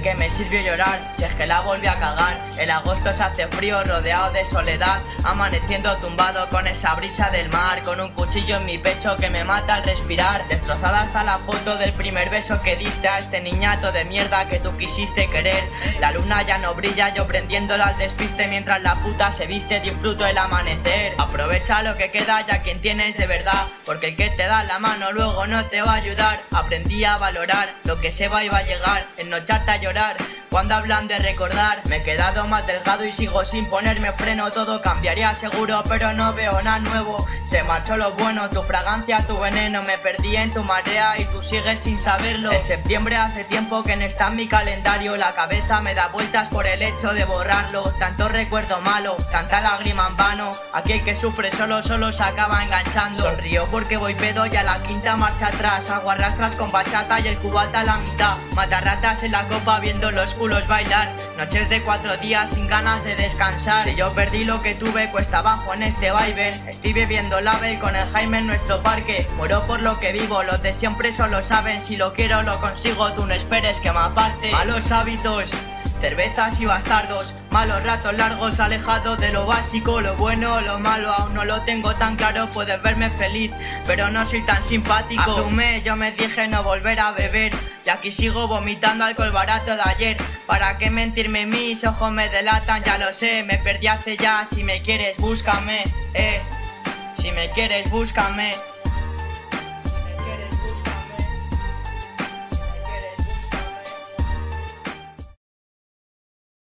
¿De qué me sirvió llorar? Si es que la volví a cagar. El agosto se hace frío, rodeado de soledad. Amaneciendo tumbado con esa brisa del mar. Con un cuchillo en mi pecho que me mata al respirar. Destrozada hasta la foto del primer beso que diste a este niñato de mierda que tú quisiste querer. La luna ya no brilla, yo prendiéndola al despiste mientras la puta se viste. Disfruto el amanecer. Aprovecha lo que queda ya quien tienes de verdad. Porque el que te da la mano luego no te va a ayudar. Aprendí a valorar lo que se va y va a llegar. En no echarte a llorar. llorar. Cuando hablan de recordar, me he quedado más delgado y sigo sin ponerme freno. Todo cambiaría seguro, pero no veo nada nuevo. Se marchó lo bueno, tu fragancia, tu veneno. Me perdí en tu marea y tú sigues sin saberlo. En septiembre hace tiempo que no está en mi calendario. La cabeza me da vueltas por el hecho de borrarlo. Tanto recuerdo malo, tanta lágrima en vano. Aquí el que sufre solo, solo se acaba enganchando. Sonrío porque voy pedo y a la quinta marcha atrás. Aguarrastras con bachata y el cubata a la mitad. Matarratas en la copa viendo los Noches de cuatro días sin ganas de descansar. Si yo perdí lo que tuve cuesta abajo en este vaivén. Estoy bebiendo lave con el Jaime en nuestro parque. Muero por lo que vivo, los de siempre solo saben. Si lo quiero lo consigo, tú no esperes que me aparte. Malos hábitos. Cervezas y bastardos, malos ratos largos alejados de lo básico, lo bueno lo malo, aún no lo tengo tan claro, puedes verme feliz, pero no soy tan simpático. Mes yo me dije no volver a beber, y aquí sigo vomitando alcohol barato de ayer. ¿Para qué mentirme? Mis ojos me delatan, ya lo sé, me perdí hace ya, si me quieres búscame, eh. Si me quieres búscame,